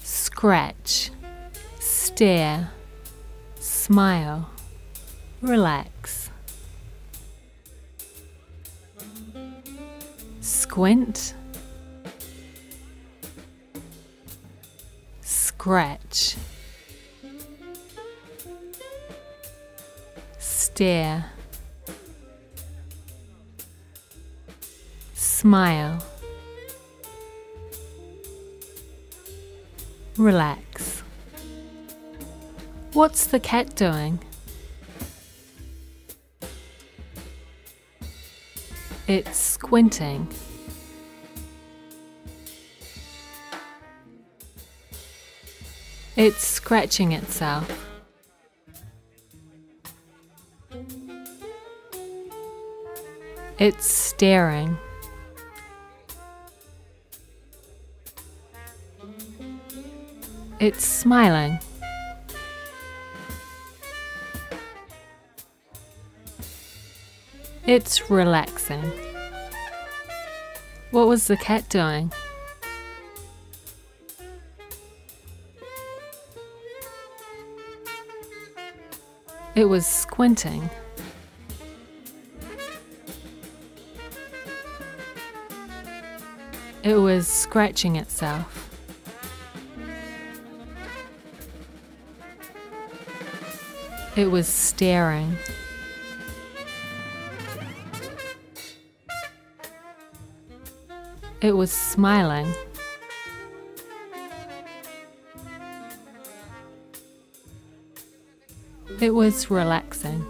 scratch, stare, smile, relax. Squint, scratch, stare, smile. Relax. What's the cat doing? It's squinting. It's scratching itself. It's staring. It's smiling. It's relaxing. What was the cat doing? It was squinting. It was scratching itself. It was staring. It was smiling. It was relaxing.